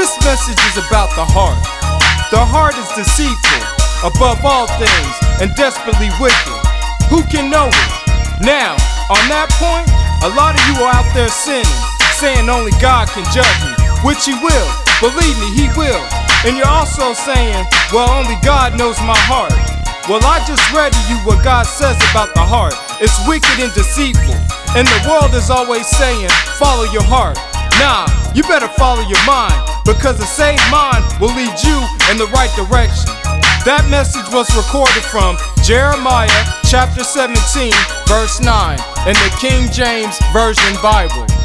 This message is about the heart. The heart is deceitful, above all things, and desperately wicked. Who can know it? Now, on that point, a lot of you are out there sinning, saying only God can judge me, which He will. Believe me, He will. And you're also saying, well, only God knows my heart. Well, I just read to you what God says about the heart. It's wicked and deceitful. And the world is always saying, follow your heart. Nah, you better follow your mind, because a saved mind will lead you in the right direction. That message was recorded from Jeremiah chapter 17, verse 9, in the King James Version Bible.